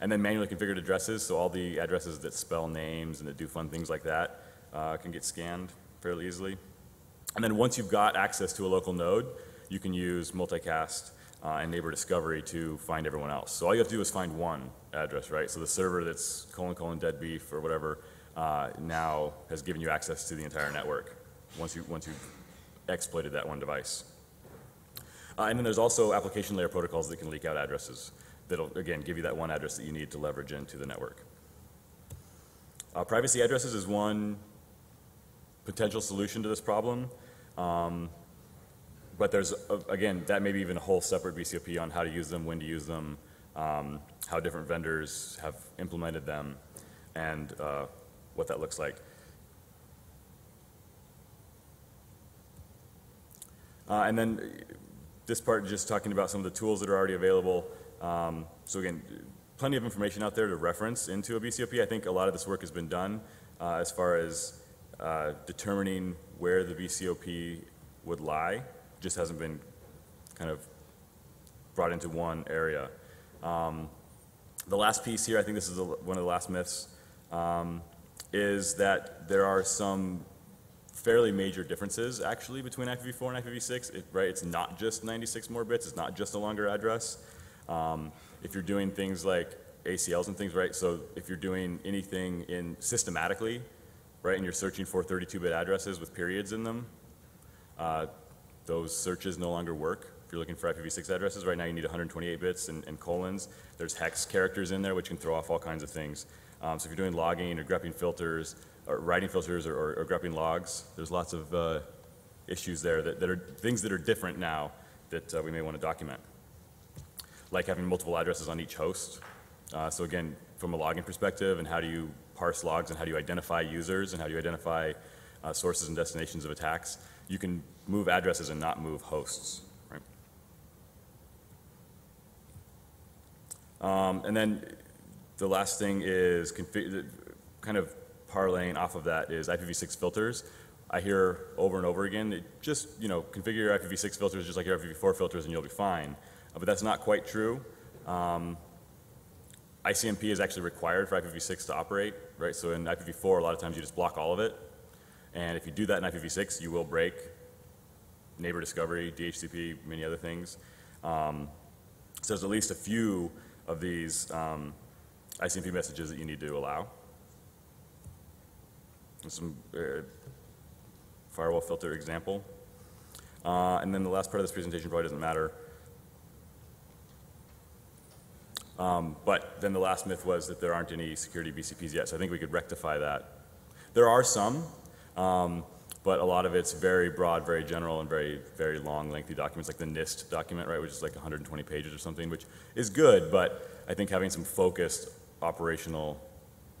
[SPEAKER 2] And then manually configured addresses, so all the addresses that spell names and that do fun things like that uh, can get scanned fairly easily. And then once you've got access to a local node, you can use multicast uh, and neighbor discovery to find everyone else. So all you have to do is find one address, right? So the server that's colon colon dead beef or whatever uh, now has given you access to the entire network once you once you've exploited that one device. Uh, and then there's also application layer protocols that can leak out addresses that'll again give you that one address that you need to leverage into the network. Uh, privacy addresses is one potential solution to this problem. Um, but there's, uh, again, that may be even a whole separate BCOP on how to use them, when to use them, um, how different vendors have implemented them, and uh, what that looks like. Uh, and then uh, this part just talking about some of the tools that are already available. Um, so again, plenty of information out there to reference into a BCOP. I think a lot of this work has been done uh, as far as uh, determining where the BCOP would lie, It just hasn't been kind of brought into one area. Um, the last piece here, I think this is the, one of the last myths, um, is that there are some fairly major differences actually between IPv4 and IPv6, it, right? It's not just 96 more bits, it's not just a longer address. Um, if you're doing things like ACLs and things, right? So if you're doing anything in systematically, right, and you're searching for 32-bit addresses with periods in them, uh, those searches no longer work. If you're looking for IPv6 addresses, right now you need 128 bits and, and colons. There's hex characters in there which can throw off all kinds of things. Um, so if you're doing logging or grepping filters, or writing filters or, or, or grepping logs, there's lots of uh, issues there that, that are things that are different now that uh, we may want to document. Like having multiple addresses on each host. Uh, so again, from a logging perspective, and how do you parse logs, and how do you identify users, and how do you identify uh, sources and destinations of attacks, you can move addresses and not move hosts. Right? Um, and then the last thing is kind of parlaying off of that is IPv6 filters. I hear over and over again, just you know, configure your IPv6 filters just like your IPv4 filters, and you'll be fine. Uh, but that's not quite true. Um, ICMP is actually required for IPv6 to operate, right? So in IPv4, a lot of times you just block all of it. And if you do that in IPv6, you will break neighbor discovery, DHCP, many other things. Um, so there's at least a few of these um, ICMP messages that you need to allow. Some uh, firewall filter example. Uh, and then the last part of this presentation probably doesn't matter. Um, but then the last myth was that there aren't any security BCPs yet, so I think we could rectify that. There are some, um, but a lot of it's very broad, very general, and very, very long, lengthy documents, like the NIST document, right, which is like 120 pages or something, which is good, but I think having some focused operational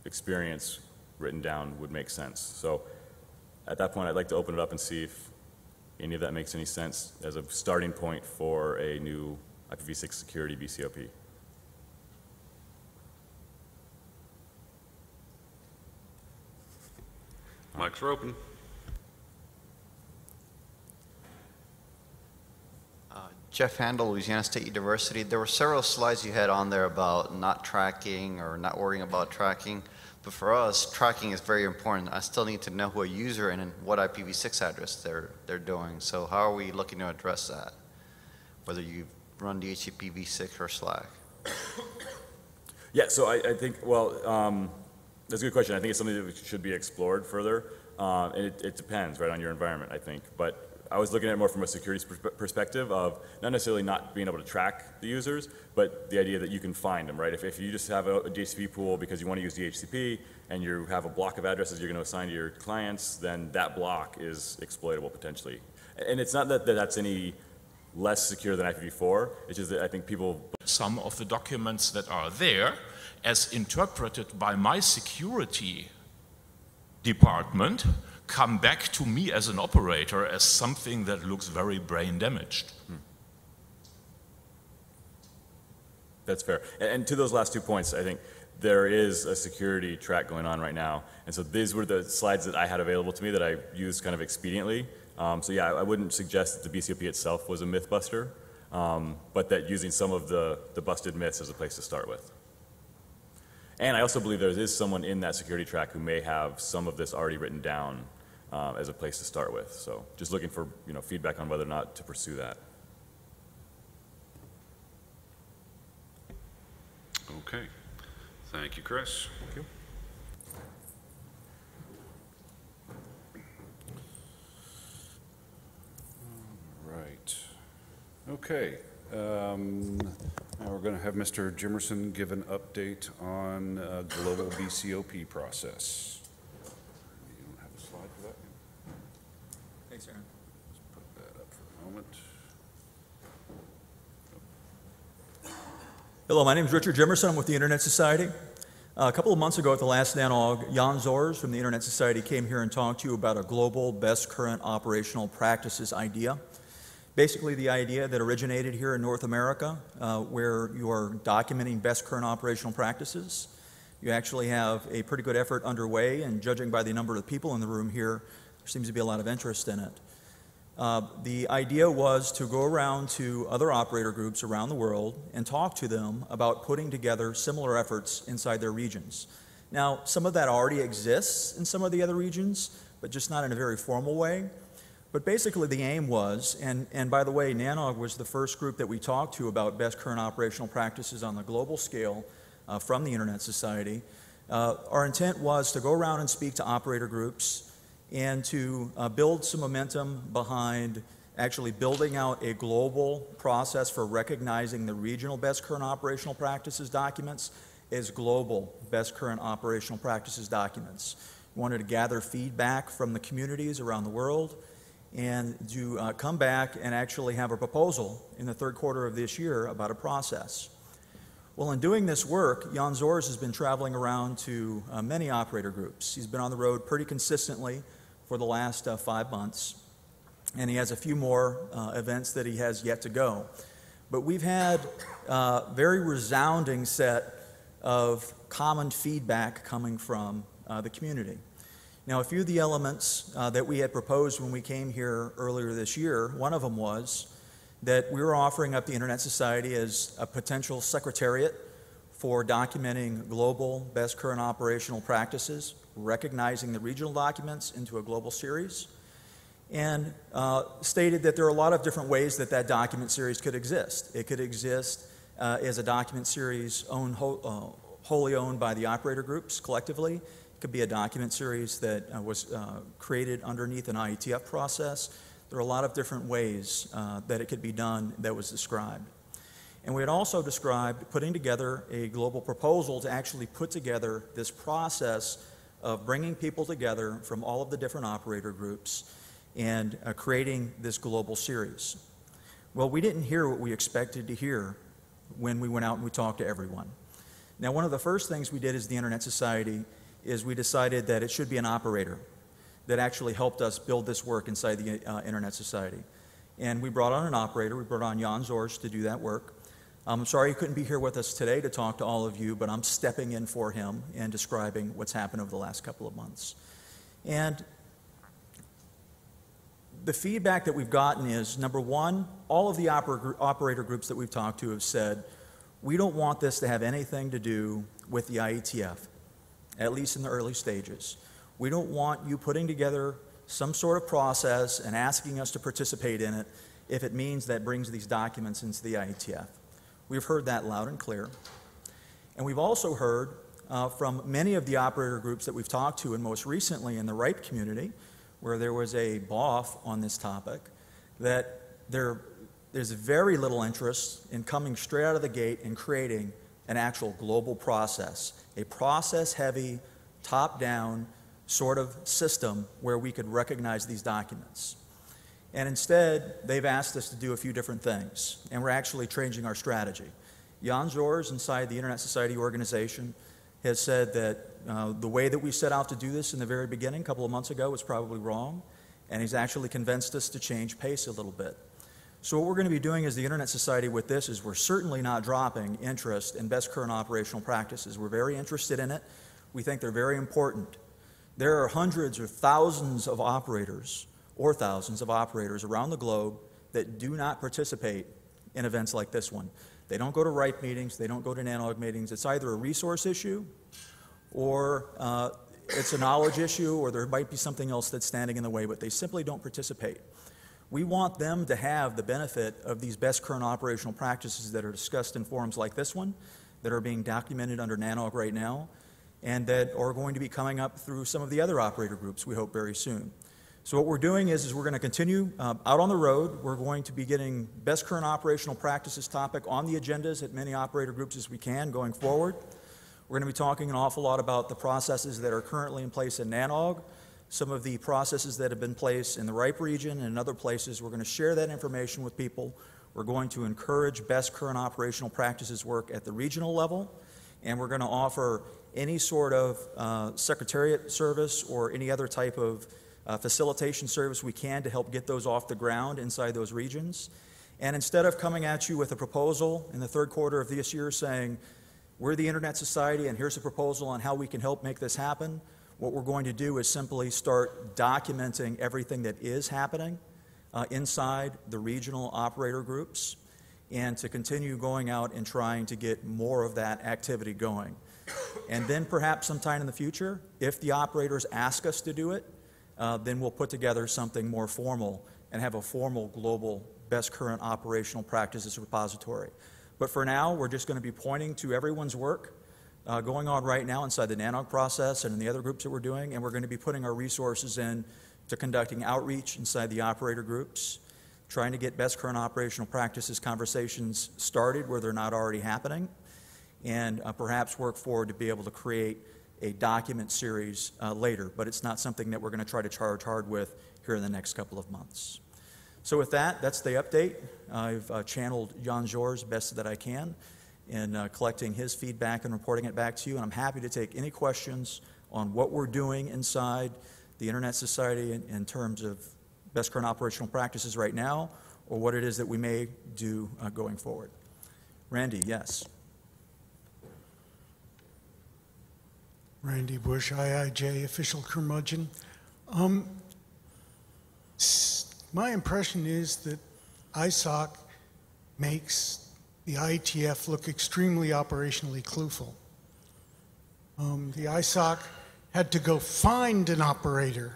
[SPEAKER 2] experience written down would make sense. So at that point, I'd like to open it up and see if any of that makes any sense as a starting point for a new IPv6 security BCOP.
[SPEAKER 1] Mics are open.
[SPEAKER 13] Jeff Handel, Louisiana State University. There were several slides you had on there about not tracking or not worrying about tracking. But for us, tracking is very important. I still need to know who a user and what IPv6 address they're, they're doing. So how are we looking to address that? Whether you run DHCP v6 or SLAAC.
[SPEAKER 2] Yeah, so I, I think, well, um, that's a good question. I think it's something that should be explored further. Uh, and it, it depends, right, on your environment, I think. But I was looking at it more from a security perspective of not necessarily not being able to track the users, but the idea that you can find them, right? If, if you just have a, a DHCP pool because you want to use DHCP and you have a block of addresses you're going to assign to your clients, then that block is exploitable potentially. And it's not that, that that's any less secure than IPv4. It's just that I think people.
[SPEAKER 12] Some of the documents that are there, as interpreted by my security department, come back to me as an operator as something that looks very brain damaged. Hmm.
[SPEAKER 2] That's fair. And, and, to those last two points, I think there is a security track going on right now. And so these were the slides that I had available to me that I used kind of expediently. Um, so yeah, I, I, wouldn't suggest that the BCOP itself was a myth buster, um, but that using some of the, the busted myths as a place to start with. And I also believe there is someone in that security track who may have some of this already written down uh, as a place to start with. So just looking for you know, feedback on whether or not to pursue that.
[SPEAKER 1] Okay. Thank you, Chris. Thank you. Right. Okay. um, Now we're going to have Mr. Jimmerson give an update on uh, global BCOP process. You don't have a slide for that?
[SPEAKER 14] Thanks, Aaron.
[SPEAKER 1] Put that up for a moment.
[SPEAKER 14] Hello, my name is Richard Jimmerson. I'm with the Internet Society. Uh, a couple of months ago at the last NANOG, Jan Zorz from the Internet Society came here and talked to you about a global best current operational practices idea. Basically, the idea that originated here in North America, uh, where you are documenting best current operational practices. You actually have a pretty good effort underway, and judging by the number of people in the room here, there seems to be a lot of interest in it. Uh, the idea was to go around to other operator groups around the world and talk to them about putting together similar efforts inside their regions. Now, some of that already exists in some of the other regions, but just not in a very formal way. But basically, the aim was, and, and by the way, NANOG was the first group that we talked to about best current operational practices on the global scale uh, from the Internet Society. Uh, our intent was to go around and speak to operator groups and to uh, build some momentum behind actually building out a global process for recognizing the regional best current operational practices documents as global best current operational practices documents. We wanted to gather feedback from the communities around the world and to uh, come back and actually have a proposal in the third quarter of this year about a process. Well, in doing this work, Jan Zorz has been traveling around to uh, many operator groups. He's been on the road pretty consistently for the last uh, five months, and he has a few more uh, events that he has yet to go. But we've had a very resounding set of common feedback coming from uh, the community. Now, a few of the elements uh, that we had proposed when we came here earlier this year, one of them was that we were offering up the Internet Society as a potential secretariat for documenting global best current operational practices recognizing the regional documents into a global series, and uh, stated that there are a lot of different ways that that document series could exist. It could exist uh, as a document series owned, uh, wholly owned by the operator groups collectively. Could be a document series that uh, was uh, created underneath an IETF process. There are a lot of different ways uh, that it could be done that was described. And we had also described putting together a global proposal to actually put together this process of bringing people together from all of the different operator groups and uh, creating this global series. Well, we didn't hear what we expected to hear when we went out and we talked to everyone. Now, one of the first things we did as the Internet Society is we decided that it should be an operator that actually helped us build this work inside the uh, Internet Society. And we brought on an operator, we brought on Jan Zorz to do that work. I'm sorry he couldn't be here with us today to talk to all of you, but I'm stepping in for him and describing what's happened over the last couple of months. And the feedback that we've gotten is number one, all of the oper- operator groups that we've talked to have said, we don't want this to have anything to do with the IETF, at least in the early stages. We don't want you putting together some sort of process and asking us to participate in it if it means that brings these documents into the IETF. We've heard that loud and clear. And we've also heard uh, from many of the operator groups that we've talked to, and most recently in the RIPE community, where there was a BOF on this topic, that there, there's very little interest in coming straight out of the gate and creating an actual global process, a process heavy, top down sort of system where we could recognize these documents. And instead, they've asked us to do a few different things, and we're actually changing our strategy. Jan Zorz, inside the Internet Society organization, has said that uh, the way that we set out to do this in the very beginning, a couple of months ago, was probably wrong, and he's actually convinced us to change pace a little bit. So, what we're going to be doing as the Internet Society with this is we're certainly not dropping interest in best current operational practices. We're very interested in it. We think they're very important. There are hundreds or thousands of operators or thousands of operators around the globe that do not participate in events like this one. They don't go to RIPE meetings, they don't go to NANOG meetings. It's either a resource issue or uh, it's a knowledge issue or there might be something else that's standing in the way, but they simply don't participate. We want them to have the benefit of these best current operational practices that are discussed in forums like this one that are being documented under NANOG right now and that are going to be coming up through some of the other operator groups, we hope, very soon. So what we're doing is, is we're going to continue uh, out on the road. We're going to be getting best current operational practices topic on the agendas at many operator groups as we can going forward. We're going to be talking an awful lot about the processes that are currently in place in NANOG, some of the processes that have been placed in the RIPE region and in other places. We're going to share that information with people. We're going to encourage best current operational practices work at the regional level, and we're going to offer any sort of uh, secretariat service or any other type of uh, facilitation service we can to help get those off the ground inside those regions. And instead of coming at you with a proposal in the third quarter of this year saying, we're the Internet Society and here's a proposal on how we can help make this happen, what we're going to do is simply start documenting everything that is happening uh, inside the regional operator groups and to continue going out and trying to get more of that activity going. And then perhaps sometime in the future, if the operators ask us to do it, uh, then we'll put together something more formal and have a formal global best current operational practices repository. But for now, we're just going to be pointing to everyone's work uh, going on right now inside the NANOG process and in the other groups that we're doing, and we're going to be putting our resources in to conducting outreach inside the operator groups, trying to get best current operational practices conversations started where they're not already happening, and uh, perhaps work forward to be able to create a document series uh, later, but it's not something that we're going to try to charge hard with here in the next couple of months. So, with that, that's the update. I've uh, channeled Jan Zorz best that I can in uh, collecting his feedback and reporting it back to you, and I'm happy to take any questions on what we're doing inside the Internet Society in, in terms of best current operational practices right now or what it is that we may do uh, going forward. Randy, yes.
[SPEAKER 4] Randy Bush, IIJ, official curmudgeon. Um, my impression is that ISOC makes the IETF look extremely operationally clueful. Um, the ISOC had to go find an operator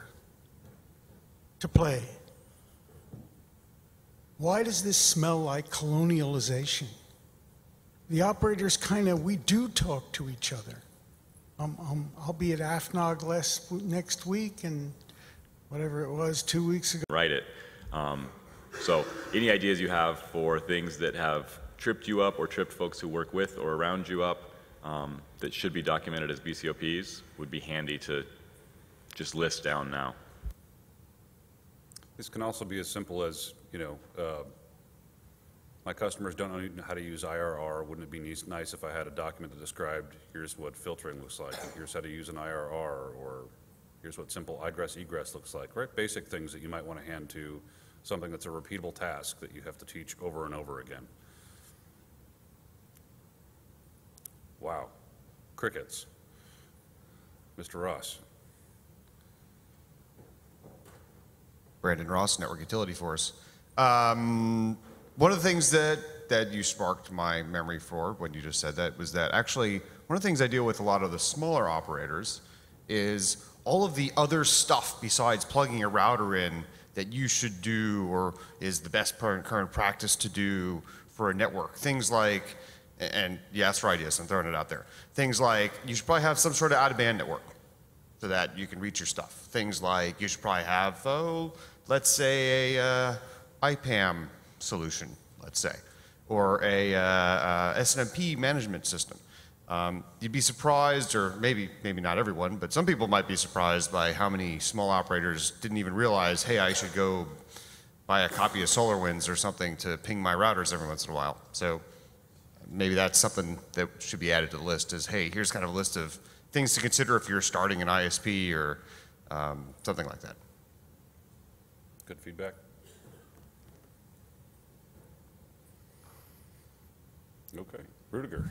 [SPEAKER 4] to play. Why does this smell like colonialization? The operators kind of, we do talk to each other. Um, um, I'll be at AFNOG last, next week and whatever it was, two weeks ago.
[SPEAKER 2] Write it. Um, so, any ideas you have for things that have tripped you up or tripped folks who work with or around you up um, that should be documented as BCOPs would be handy to just list down now.
[SPEAKER 1] This can also be as simple as, you know, uh, my customers don't know how to use IRR. Wouldn't it be nice- if I had a document that described, here's what filtering looks like, here's how to use an IRR, or here's what simple egress egress looks like, right? Basic things that you might want to hand to something that's a repeatable task that you have to teach over and over again. Wow. Crickets. Mr. Ross.
[SPEAKER 10] Brandon Ross, Network Utility Force. Um, one of the things that, that you sparked my memory for when you just said that was that actually one of the things I deal with a lot of the smaller operators is all of the other stuff besides plugging a router in that you should do or is the best current practice to do for a network. Things like, and that's right, yes, I'm throwing it out there. Things like you should probably have some sort of out of band network so that you can reach your stuff. Things like you should probably have, oh, let's say a uh, IPAM solution, let's say, or a uh, uh, SNMP management system. Um, you'd be surprised, or maybe maybe not everyone, but some people might be surprised by how many small operators didn't even realize, hey, I should go buy a copy of SolarWinds or something to ping my routers every once in a while. So maybe that's something that should be added to the list. Is hey, here's kind of a list of things to consider if you're starting an ISP or um, something like that.
[SPEAKER 1] Good feedback. Okay, Rudiger.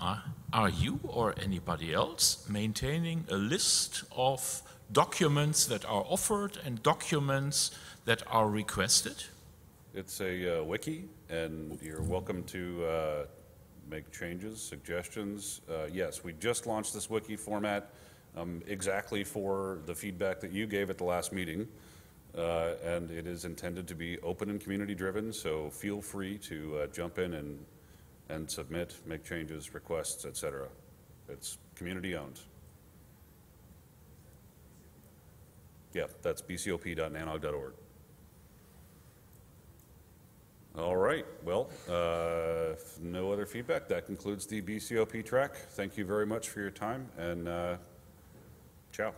[SPEAKER 12] Uh, are you or anybody else maintaining a list of documents that are offered and documents that are requested?
[SPEAKER 1] It's a uh, wiki, and you're welcome to uh, make changes, suggestions. Uh, yes, we just launched this wiki format um, exactly for the feedback that you gave at the last meeting. Uh, and it is intended to be open and community driven, so feel free to uh, jump in and and submit, make changes, requests, etc. It's community-owned. Yeah, that's bcop.nanog.org. All right, well, uh, if no other feedback, that concludes the BCOP track. Thank you very much for your time, and uh, ciao.